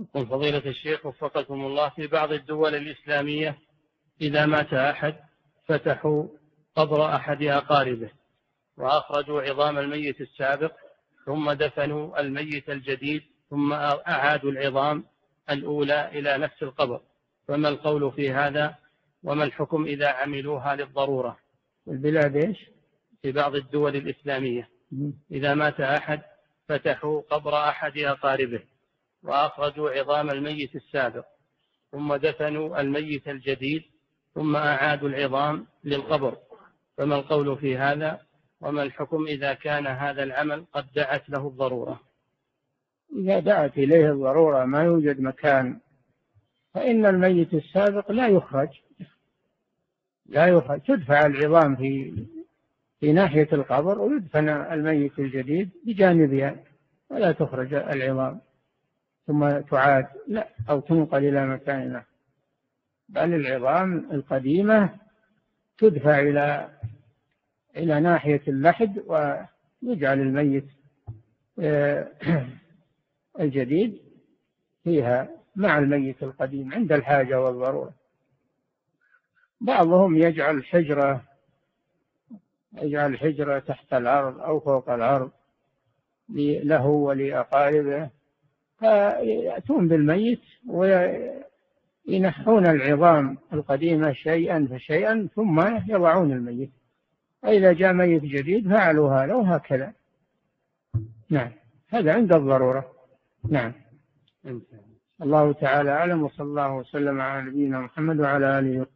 يقول فضيلة الشيخ وفقكم الله في بعض الدول الإسلامية إذا مات أحد فتحوا قبر أحد أقاربه وأخرجوا عظام الميت السابق ثم دفنوا الميت الجديد ثم أعادوا العظام الأولى إلى نفس القبر. فما القول في هذا؟ وما الحكم إذا عملوها للضرورة؟ البلاد إيش؟ في بعض الدول الإسلامية. إذا مات أحد فتحوا قبر أحد أقاربه. وأخرجوا عظام الميت السابق ثم دفنوا الميت الجديد ثم أعادوا العظام للقبر. فما القول في هذا؟ وما الحكم إذا كان هذا العمل قد دعت له الضرورة؟ إذا دعت إليه الضرورة ما يوجد مكان فإن الميت السابق لا يخرج. لا يخرج. تدفع العظام في في ناحية القبر ويدفن الميت الجديد بجانبها ولا تخرج العظام. ثم تعاد لا أو تنقل إلى مكان بل العظام القديمة تدفع إلى إلى ناحية اللحد ويجعل الميت آه، الجديد فيها مع الميت القديم عند الحاجة والضرورة. بعضهم يجعل حجرة يجعل حجرة تحت الأرض أو فوق الأرض له ولأقاربه. فيأتون بالميت وينحون العظام القديمة شيئا فشيئا ثم يضعون الميت. فإذا جاء ميت جديد فعلوا هذا وهكذا نعم. هذا عند الضرورة. نعم. الله تعالى أعلم وصلى الله وسلم على نبينا محمد وعلى آله